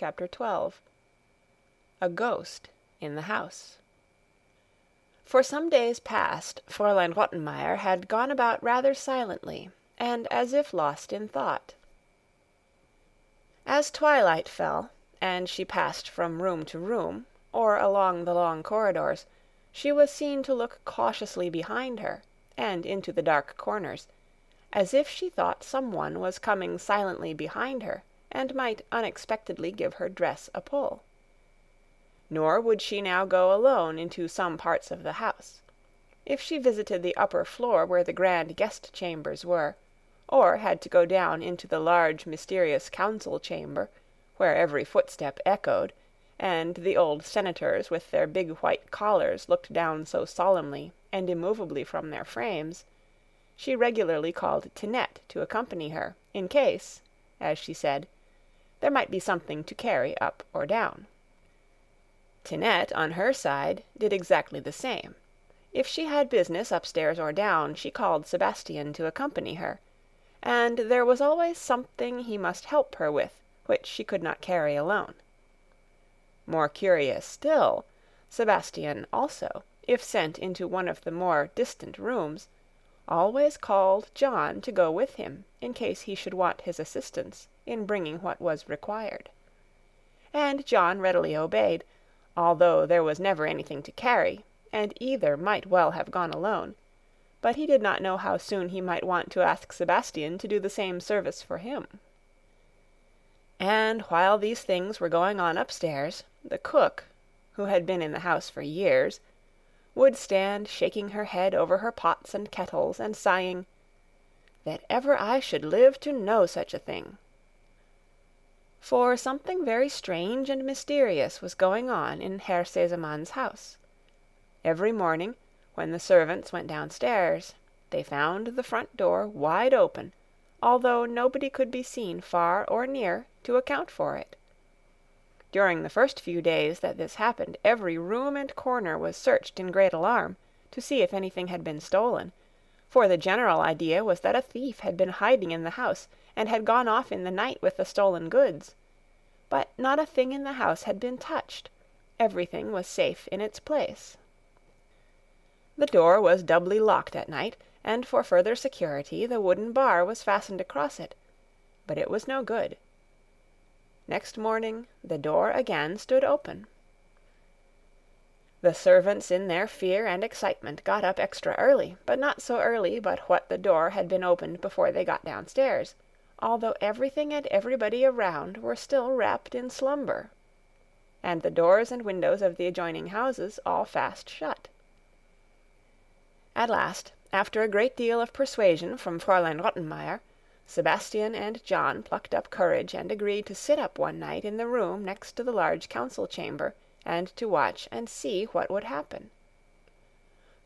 CHAPTER XII A Ghost in the House. For some days past Fräulein Rottenmeier had gone about rather silently, and as if lost in thought. As twilight fell, and she passed from room to room, or along the long corridors, she was seen to look cautiously behind her, and into the dark corners, as if she thought some one was coming silently behind her and might unexpectedly give her dress a pull. Nor would she now go alone into some parts of the house. If she visited the upper floor where the grand guest chambers were, or had to go down into the large mysterious council chamber, where every footstep echoed, and the old senators with their big white collars looked down so solemnly and immovably from their frames, she regularly called Tinette to accompany her, in case, as she said, there might be something to carry up or down. Tinette, on her side, did exactly the same. If she had business upstairs or down, she called Sebastian to accompany her, and there was always something he must help her with which she could not carry alone. More curious still, Sebastian also, if sent into one of the more distant rooms, always called John to go with him in case he should want his assistance in bringing what was required. And John readily obeyed, although there was never anything to carry, and either might well have gone alone, but he did not know how soon he might want to ask Sebastian to do the same service for him. And while these things were going on upstairs, the cook, who had been in the house for years, would stand shaking her head over her pots and kettles and sighing, "That ever I should live to know such a thing!" For something very strange and mysterious was going on in Herr Sesemann's house. Every morning, when the servants went downstairs, they found the front door wide open, although nobody could be seen far or near to account for it. During the first few days that this happened every room and corner was searched in great alarm, to see if anything had been stolen, for the general idea was that a thief had been hiding in the house and had gone off in the night with the stolen goods. But not a thing in the house had been touched. Everything was safe in its place. The door was doubly locked at night, and for further security the wooden bar was fastened across it, but it was no good. Next morning the door again stood open. The servants in their fear and excitement got up extra early, but not so early but what the door had been opened before they got downstairs, although everything and everybody around were still wrapped in slumber, and the doors and windows of the adjoining houses all fast shut. At last, after a great deal of persuasion from Fräulein Rottenmeier, Sebastian and John plucked up courage and agreed to sit up one night in the room next to the large council chamber and to watch and see what would happen.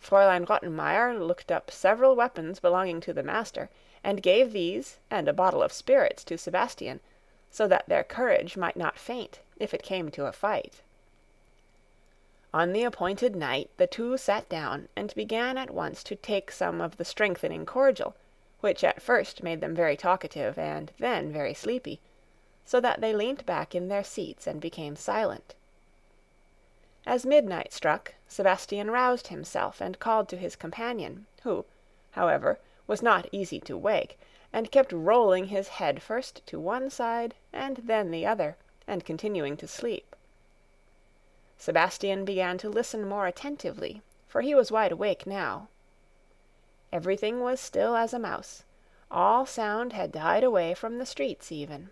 Fräulein Rottenmeier looked up several weapons belonging to the master, and gave these and a bottle of spirits to Sebastian, so that their courage might not faint if it came to a fight. On the appointed night the two sat down and began at once to take some of the strengthening cordial, which at first made them very talkative and then very sleepy, so that they leant back in their seats and became silent. As midnight struck, Sebastian roused himself and called to his companion, who, however, was not easy to wake, and kept rolling his head first to one side and then the other, and continuing to sleep. Sebastian began to listen more attentively, for he was wide awake now. Everything was still as a mouse; all sound had died away from the streets even.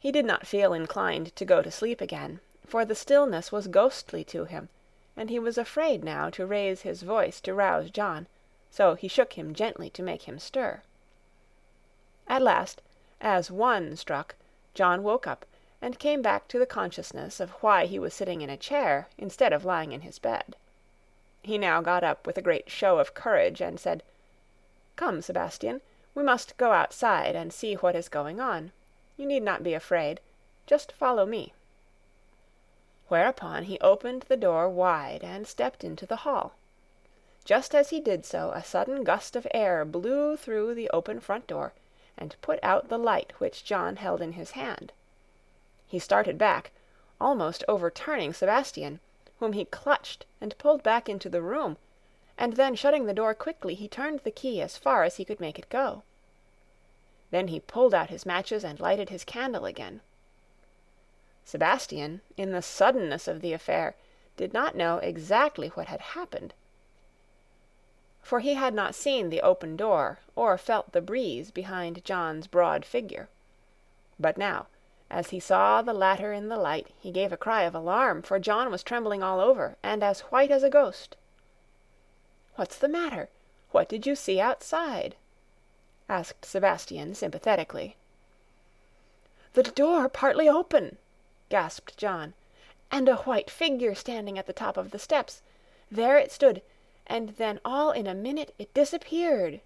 He did not feel inclined to go to sleep again, for the stillness was ghostly to him, and he was afraid now to raise his voice to rouse John, so he shook him gently to make him stir. At last, as one struck, John woke up, and came back to the consciousness of why he was sitting in a chair instead of lying in his bed. He now got up with a great show of courage, and said, "Come, Sebastian, we must go outside and see what is going on. You need not be afraid. Just follow me." Whereupon he opened the door wide and stepped into the hall. Just as he did so a sudden gust of air blew through the open front door, and put out the light which John held in his hand. He started back, almost overturning Sebastian, whom he clutched and pulled back into the room, and then shutting the door quickly he turned the key as far as he could make it go. Then he pulled out his matches and lighted his candle again. Sebastian, in the suddenness of the affair, did not know exactly what had happened, for he had not seen the open door or felt the breeze behind John's broad figure. But now, as he saw the latter in the light, he gave a cry of alarm, for John was trembling all over, and as white as a ghost. "What's the matter? What did you see outside?" asked Sebastian sympathetically. "The door partly open," gasped John, "and a white figure standing at the top of the steps. There it stood, and then all in a minute it disappeared."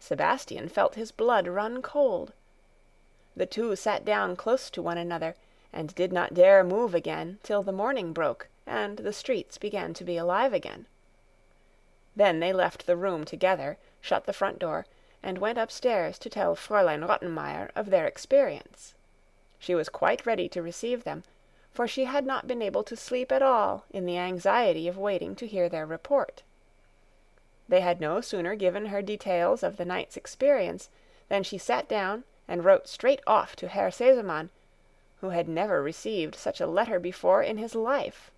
Sebastian felt his blood run cold. The two sat down close to one another, and did not dare move again till the morning broke and the streets began to be alive again. Then they left the room together, shut the front door, and went upstairs to tell Fräulein Rottenmeier of their experience. She was quite ready to receive them, for she had not been able to sleep at all in the anxiety of waiting to hear their report. They had no sooner given her details of the night's experience than she sat down and wrote straight off to Herr Sesemann, who had never received such a letter before in his life.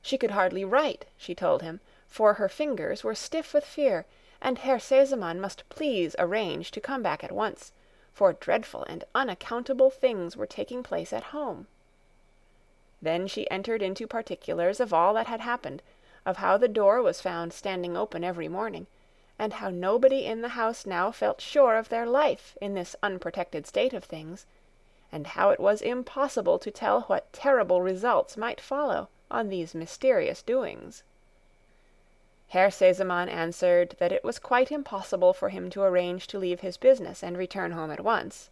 She could hardly write, she told him, for her fingers were stiff with fear, and Herr Sesemann must please arrange to come back at once, for dreadful and unaccountable things were taking place at home. Then she entered into particulars of all that had happened, of how the door was found standing open every morning, and how nobody in the house now felt sure of their life in this unprotected state of things, and how it was impossible to tell what terrible results might follow on these mysterious doings. Herr Sesemann answered that it was quite impossible for him to arrange to leave his business and return home at once.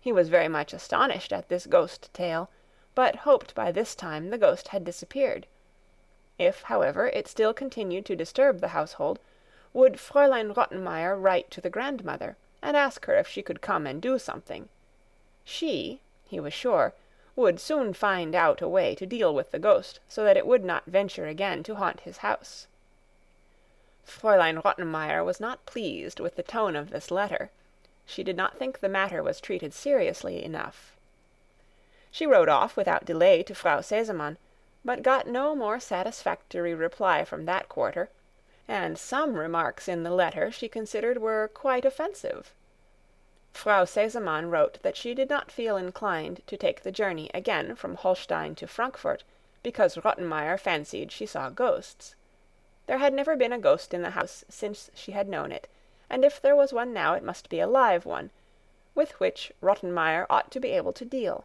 He was very much astonished at this ghost tale, but hoped by this time the ghost had disappeared. If, however, it still continued to disturb the household, would Fräulein Rottenmeier write to the grandmother, and ask her if she could come and do something. She, he was sure, would soon find out a way to deal with the ghost so that it would not venture again to haunt his house. Fräulein Rottenmeier was not pleased with the tone of this letter. She did not think the matter was treated seriously enough. She rode off without delay to Frau Sesemann, but got no more satisfactory reply from that quarter, and some remarks in the letter she considered were quite offensive. Frau Sesemann wrote that she did not feel inclined to take the journey again from Holstein to Frankfort, because Rottenmeier fancied she saw ghosts. There had never been a ghost in the house since she had known it, and if there was one now it must be a live one, with which Rottenmeier ought to be able to deal.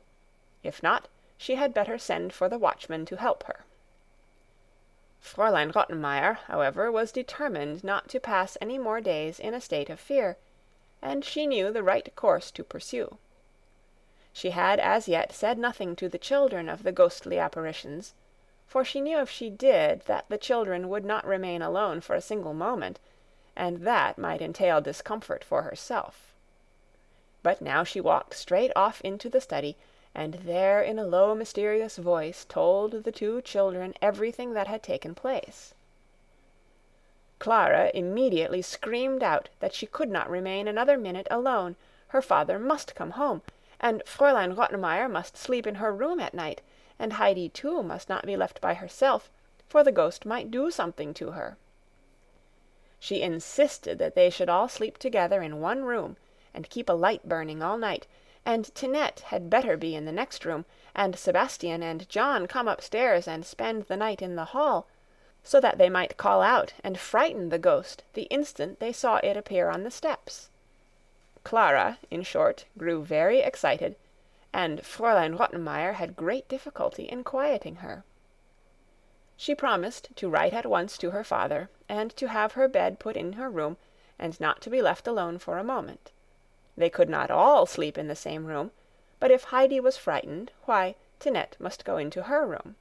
If not, she had better send for the watchman to help her. Fräulein Rottenmeier, however, was determined not to pass any more days in a state of fear, and she knew the right course to pursue. She had as yet said nothing to the children of the ghostly apparitions, for she knew if she did that the children would not remain alone for a single moment, and that might entail discomfort for herself. But now she walked straight off into the study and there in a low mysterious voice told the two children everything that had taken place. Clara immediately screamed out that she could not remain another minute alone. Her father must come home, and Fräulein Rottenmeier must sleep in her room at night, and Heidi too must not be left by herself, for the ghost might do something to her. She insisted that they should all sleep together in one room, and keep a light burning all night, and Tinette had better be in the next room, and Sebastian and John come upstairs and spend the night in the hall, so that they might call out and frighten the ghost the instant they saw it appear on the steps. Clara, in short, grew very excited, and Fräulein Rottenmeier had great difficulty in quieting her. She promised to write at once to her father, and to have her bed put in her room, and not to be left alone for a moment. They could not all sleep in the same room, but if Heidi was frightened, why, Tinette must go into her room.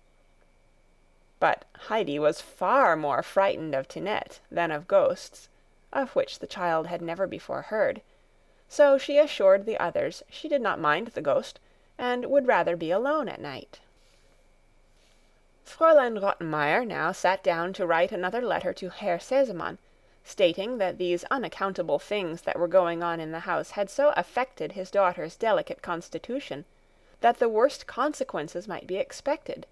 But Heidi was far more frightened of Tinette than of ghosts, of which the child had never before heard, so she assured the others she did not mind the ghost, and would rather be alone at night. Fräulein Rottenmeier now sat down to write another letter to Herr Sesemann, stating that these unaccountable things that were going on in the house had so affected his daughter's delicate constitution that the worst consequences might be expected.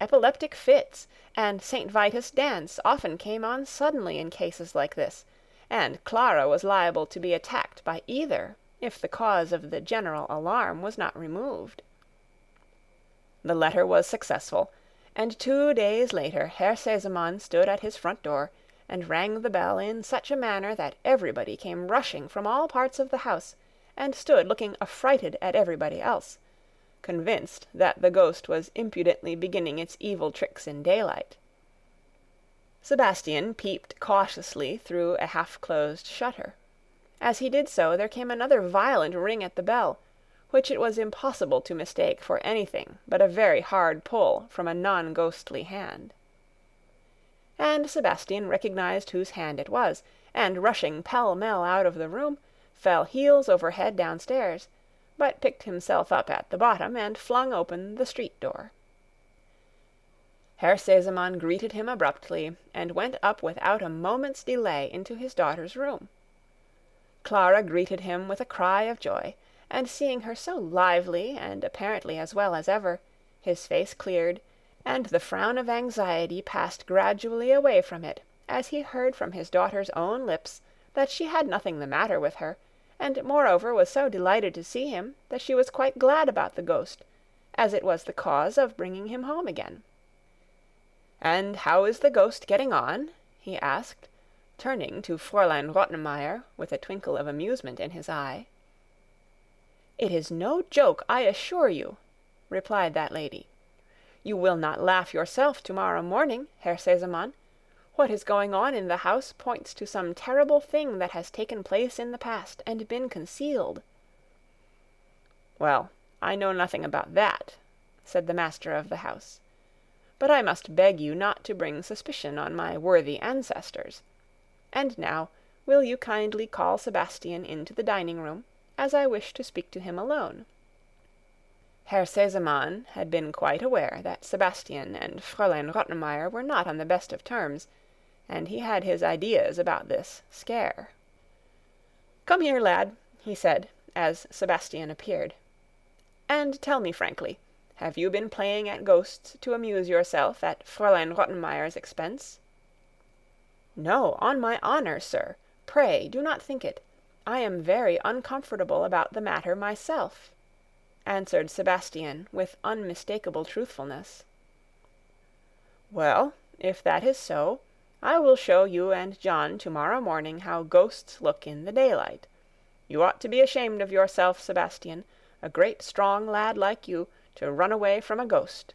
Epileptic fits and St. Vitus' dance often came on suddenly in cases like this, and Clara was liable to be attacked by either if the cause of the general alarm was not removed. The letter was successful, and two days later Herr Sesemann stood at his front door and rang the bell in such a manner that everybody came rushing from all parts of the house and stood looking affrighted at everybody else, convinced that the ghost was impudently beginning its evil tricks in daylight. Sebastian peeped cautiously through a half-closed shutter. As he did so, there came another violent ring at the bell, which it was impossible to mistake for anything but a very hard pull from a non-ghostly hand. And Sebastian recognized whose hand it was, and rushing pell-mell out of the room, fell heels over head downstairs, but picked himself up at the bottom and flung open the street door. Herr Sesemann greeted him abruptly, and went up without a moment's delay into his daughter's room. Clara greeted him with a cry of joy, and seeing her so lively and apparently as well as ever, his face cleared, and the frown of anxiety passed gradually away from it as he heard from his daughter's own lips that she had nothing the matter with her, and moreover was so delighted to see him that she was quite glad about the ghost, as it was the cause of bringing him home again. "And how is the ghost getting on?" he asked, turning to Fräulein Rottenmeier with a twinkle of amusement in his eye. "It is no joke, I assure you," replied that lady. "You will not laugh yourself tomorrow morning, Herr Sesemann. What is going on in the house points to some terrible thing that has taken place in the past and been concealed." "Well, I know nothing about that," said the master of the house but I must beg you not to bring suspicion on my worthy ancestors. And now, will you kindly call Sebastian into the dining room, as I wish to speak to him alone." Herr Sesemann had been quite aware that Sebastian and Fräulein Rottenmeier were not on the best of terms, and he had his ideas about this scare. "Come here, lad," he said, as Sebastian appeared, "and tell me frankly. Have you been playing at ghosts to amuse yourself at Fräulein Rottenmeier's expense?" "No, on my honor, sir. Pray do not think it. I am very uncomfortable about the matter myself," answered Sebastian with unmistakable truthfulness. "Well, if that is so, I will show you and John tomorrow morning how ghosts look in the daylight. You ought to be ashamed of yourself, Sebastian, a great strong lad like you to run away from a ghost.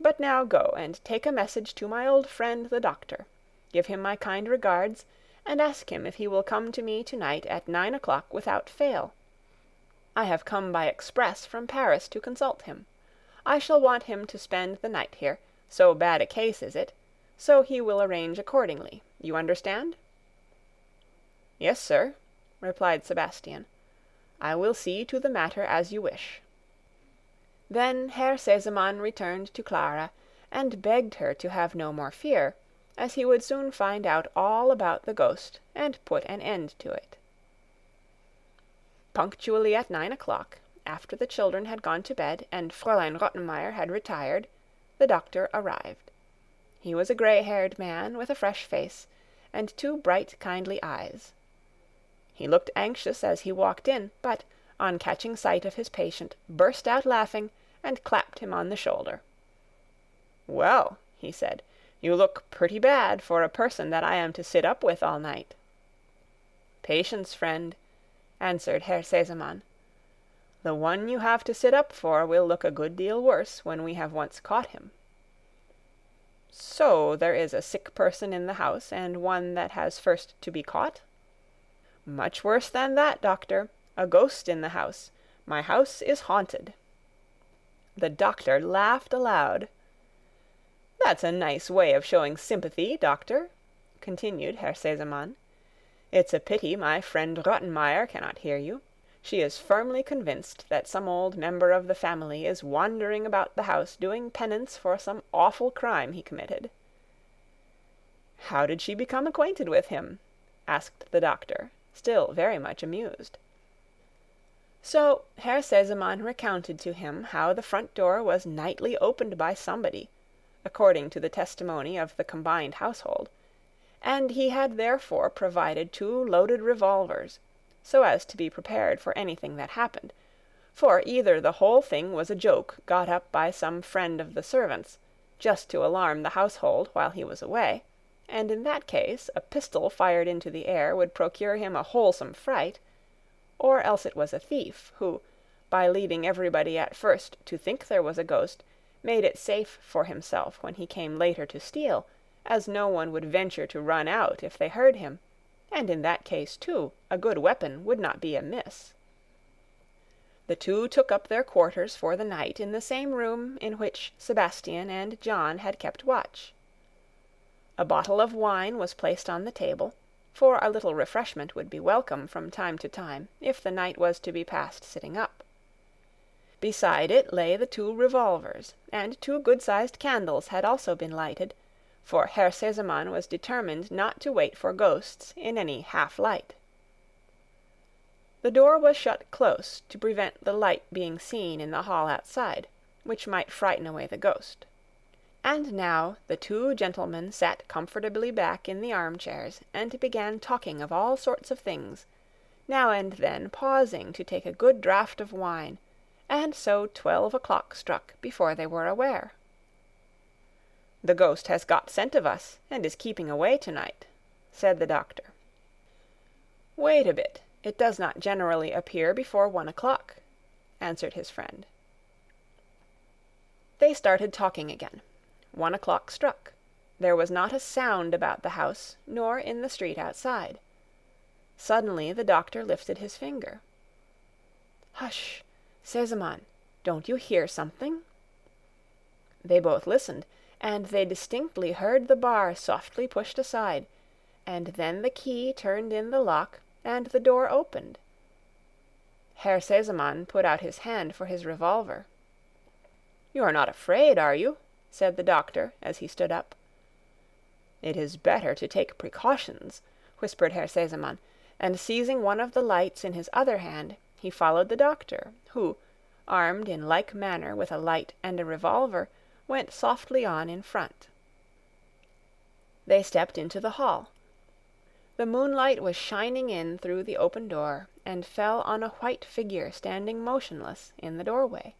But now go and take a message to my old friend the doctor. Give him my kind regards, and ask him if he will come to me to-night at nine o'clock without fail. I have come by express from Paris to consult him. I shall want him to spend the night here, so bad a case is it, so he will arrange accordingly. You understand?" "Yes, sir," replied Sebastian. "I will see to the matter as you wish. Then Herr Sesemann returned to Clara, and begged her to have no more fear, as he would soon find out all about the ghost and put an end to it. Punctually at nine o'clock, after the children had gone to bed and Fräulein Rottenmeier had retired, the doctor arrived. He was a grey-haired man with a fresh face, and two bright kindly eyes. He looked anxious as he walked in, but, on catching sight of his patient, burst out laughing and clapped him on the shoulder. "Well," he said, "you look pretty bad for a person that I am to sit up with all night." "Patience, friend," answered Herr Sesemann. "The one you have to sit up for will look a good deal worse when we have once caught him." "So there is a sick person in the house, and one that has first to be caught?" "Much worse than that, doctor. A ghost in the house. My house is haunted. The doctor laughed aloud. "That's a nice way of showing sympathy, doctor," continued Herr Sesemann. It's a pity my friend Rottenmeier cannot hear you. She is firmly convinced that some old member of the family is wandering about the house doing penance for some awful crime he committed." "How did she become acquainted with him?" asked the doctor, still very much amused. So Herr Sesemann recounted to him how the front door was nightly opened by somebody, according to the testimony of the combined household and he had therefore provided two loaded revolvers, so as to be prepared for anything that happened, for either the whole thing was a joke got up by some friend of the servants, just to alarm the household while he was away, and in that case a pistol fired into the air would procure him a wholesome fright, or else it was a thief, who, by leading everybody at first to think there was a ghost, made it safe for himself when he came later to steal, as no one would venture to run out if they heard him, and in that case, too, a good weapon would not be amiss. The two took up their quarters for the night in the same room in which Sebastian and John had kept watch. A bottle of wine was placed on the table, for a little refreshment would be welcome from time to time if the night was to be passed sitting up. Beside it lay the two revolvers, and two good-sized candles had also been lighted, for Herr Sesemann was determined not to wait for ghosts in any half light. The door was shut close to prevent the light being seen in the hall outside, which might frighten away the ghost. And now the two gentlemen sat comfortably back in the armchairs and began talking of all sorts of things, now and then pausing to take a good draught of wine, and so twelve o'clock struck before they were aware. The ghost has got scent of us, and is keeping away tonight," said the doctor. "Wait a bit. It does not generally appear before one o'clock," answered his friend. They started talking again. One o'clock struck. There was not a sound about the house, nor in the street outside. Suddenly the doctor lifted his finger. "Hush! Sesemann, don't you hear something?" They both listened and they distinctly heard the bar softly pushed aside, and then the key turned in the lock, and the door opened. Herr Sesemann put out his hand for his revolver. "You are not afraid, are you?" said the doctor as he stood up. "It is better to take precautions," whispered Herr Sesemann, and seizing one of the lights in his other hand, he followed the doctor, who, armed in like manner with a light and a revolver, went softly on in front. They stepped into the hall. The moonlight was shining in through the open door and fell on a white figure standing motionless in the doorway.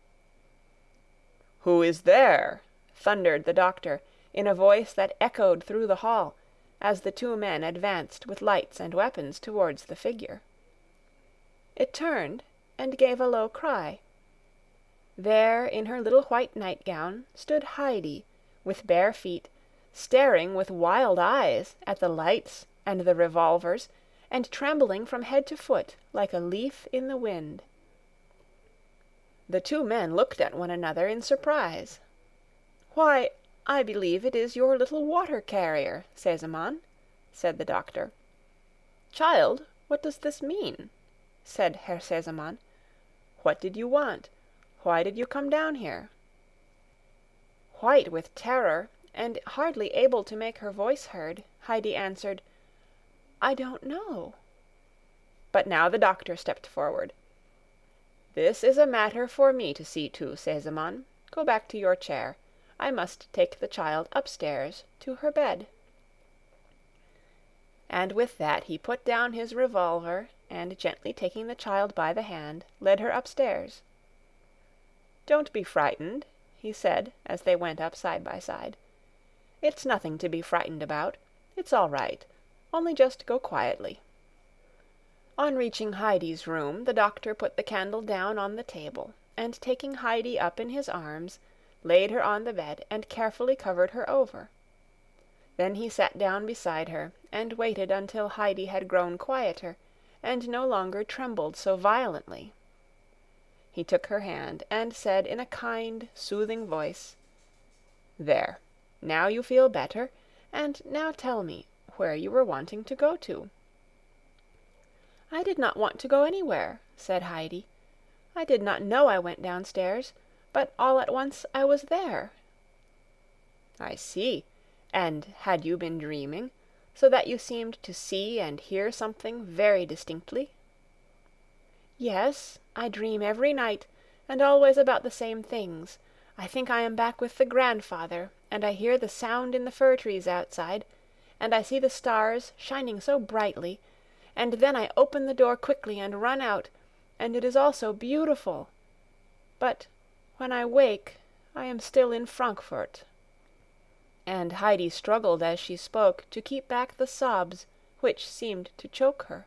"Who is there?" thundered the doctor in a voice that echoed through the hall, as the two men advanced with lights and weapons towards the figure. It turned and gave a low cry. There in her little white nightgown stood Heidi, with bare feet, staring with wild eyes at the lights and the revolvers, and trembling from head to foot like a leaf in the wind. The two men looked at one another in surprise. "Why, I believe it is your little water carrier, Sesemann," said the doctor. "Child, what does this mean?" said Herr Sesemann. "What did you want? Why did you come down here?" White with terror, and hardly able to make her voice heard, Heidi answered, "I don't know." But now the doctor stepped forward. "This is a matter for me to see to, Sesemann. Go back to your chair. I must take the child upstairs to her bed." And with that he put down his revolver, and gently taking the child by the hand, led her upstairs. Don't be frightened," he said as they went up side by side. "It's nothing to be frightened about. It's all right. Only just go quietly." On reaching Heidi's room the doctor put the candle down on the table, and taking Heidi up in his arms, laid her on the bed and carefully covered her over. Then he sat down beside her, and waited until Heidi had grown quieter, and no longer trembled so violently. He took her hand and said in a kind, soothing voice, "There, now you feel better, and now tell me where you were wanting to go to." I did not want to go anywhere, said Heidi. I did not know I went downstairs, but all at once I was there. I see. And had you been dreaming, so that you seemed to see and hear something very distinctly? Yes, I dream every night, and always about the same things. I think I am back with the grandfather, and I hear the sound in the fir trees outside, and I see the stars shining so brightly, and then I open the door quickly and run out, and it is all so beautiful. But when I wake I am still in Frankfort." And Heidi struggled as she spoke to keep back the sobs which seemed to choke her.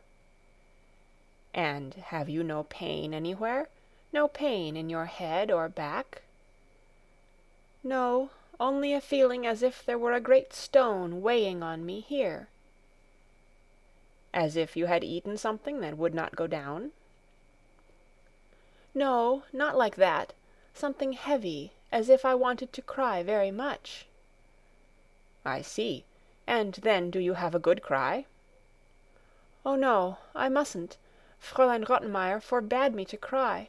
"And have you no pain anywhere? No pain in your head or back?" "No, only a feeling as if there were a great stone weighing on me here." "As if you had eaten something that would not go down?" "No, not like that. Something heavy, as if I wanted to cry very much." "I see. And then do you have a good cry?" "Oh no, I mustn't. Fräulein Rottenmeier forbade me to cry."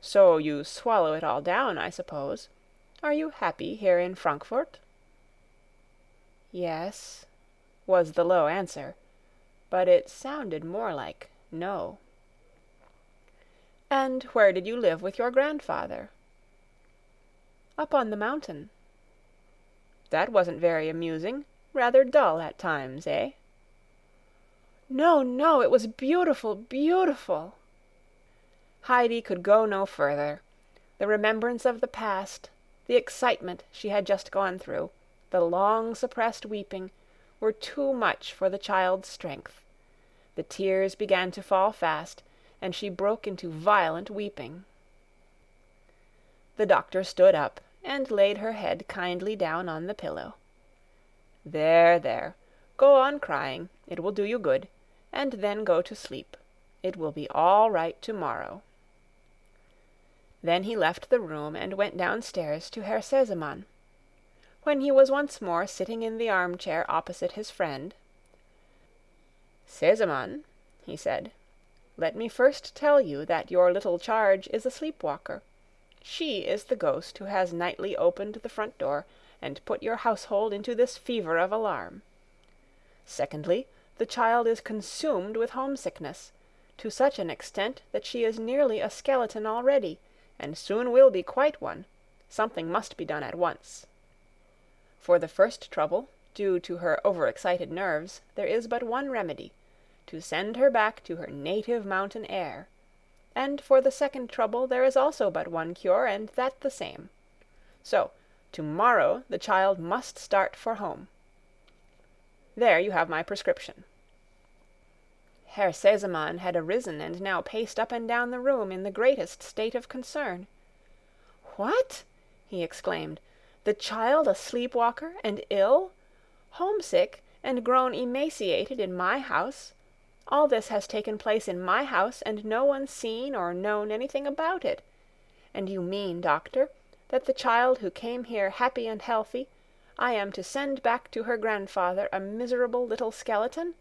"So you swallow it all down, I suppose. Are you happy here in Frankfort?" "Yes," was the low answer, but it sounded more like no. "And where did you live with your grandfather?" "Up on the mountain." "That wasn't very amusing. Rather dull at times, eh?" "No, no, it was beautiful, beautiful!" Heidi could go no further. The remembrance of the past the excitement she had just gone through, the long suppressed weeping, were too much for the child's strength. The tears began to fall fast, and she broke into violent weeping. The doctor stood up and laid her head kindly down on the pillow. There, there, go on crying, it will do you good, and then go to sleep. It will be all right tomorrow. Then he left the room and went downstairs to Herr Sesemann. When he was once more sitting in the armchair opposite his friend, "Sesemann," he said, "let me first tell you that your little charge is a sleep-walker. She is the ghost who has nightly opened the front door and put your household into this fever of alarm. Secondly, the child is consumed with homesickness, to such an extent that she is nearly a skeleton already, and soon will be quite one, something must be done at once. For the first trouble, due to her overexcited nerves, there is but one remedy to send her back to her native mountain air. And for the second trouble there is also but one cure, and that the same. So, tomorrow the child must start for home. There you have my prescription. Herr Sesemann had arisen and now paced up and down the room in the greatest state of concern. "What!" he exclaimed. "The child a sleep-walker, and ill? Homesick, and grown emaciated in my house? All this has taken place in my house, and no one seen or known anything about it. And you mean, doctor, that the child who came here happy and healthy, I am to send back to her grandfather a miserable little skeleton?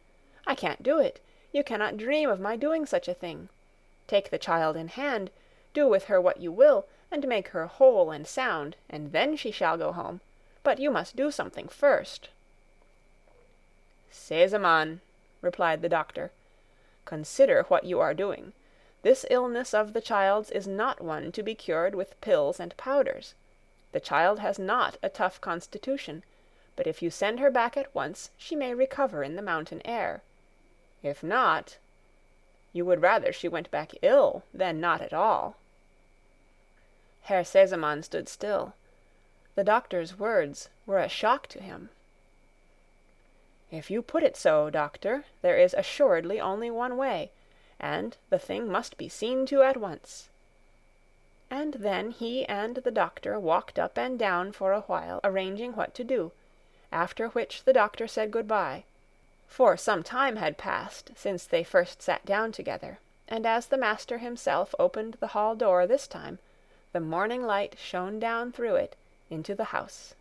I can't do it. You cannot dream of my doing such a thing. Take the child in hand, do with her what you will, and make her whole and sound, and then she shall go home. But you must do something first." "Sesemann," replied the doctor, "consider what you are doing. This illness of the child's is not one to be cured with pills and powders. The child has not a tough constitution, but if you send her back at once she may recover in the mountain air. If not You would rather she went back ill than not at all." Herr Sesemann stood still. The doctor's words were a shock to him. "If you put it so, doctor, there is assuredly only one way, and the thing must be seen to at once." And then he and the doctor walked up and down for a while arranging what to do, after which the doctor said good bye for some time had passed since they first sat down together, and as the master himself opened the hall door this time, the morning light shone down through it into the house.